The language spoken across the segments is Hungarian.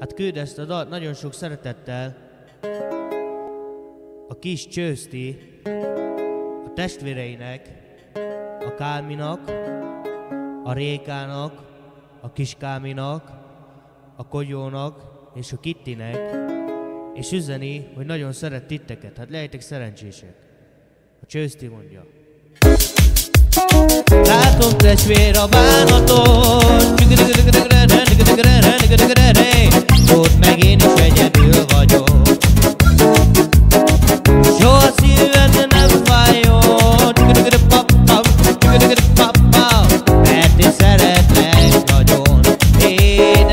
Hát küld ezt a dalt nagyon sok szeretettel a kis csőszti, a testvéreinek, a Kálminak, a Rékának, a Kiskáminak, a Kogyónak és a Kittinek, és üzeni, hogy nagyon szeret titeket. Hát lejtek szerencsések. A csőszti mondja. Látom testvér a bánatot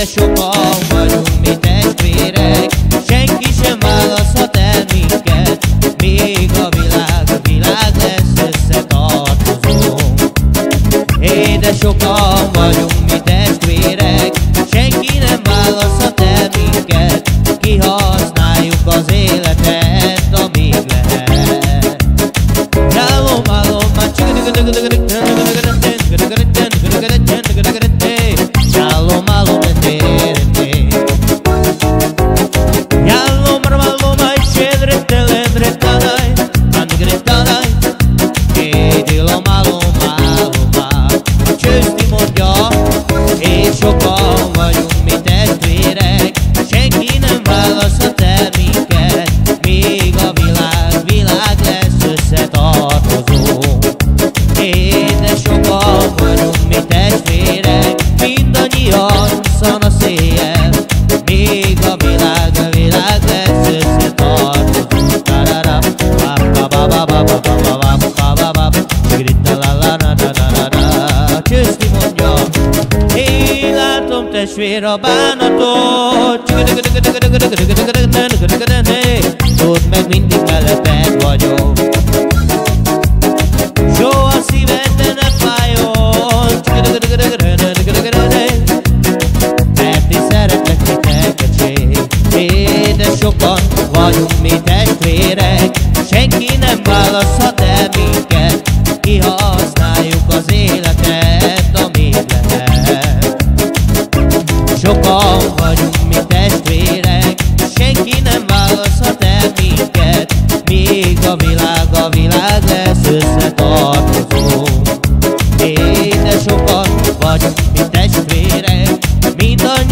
é chocó, mano kiarcon a széjjel, még a világ, a világ lesz összetartva. Tarara, baba, baba, baba, baba, baba, baba, Tigrita, la, la, na, na, na, na, na. Csőszti mondja, én látom testvér a bánatot. Tudd meg mindig vele meg vagyok.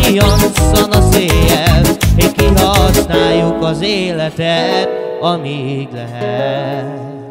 Mindannyian szana széjjel És kihasználjuk az életet, amíg lehet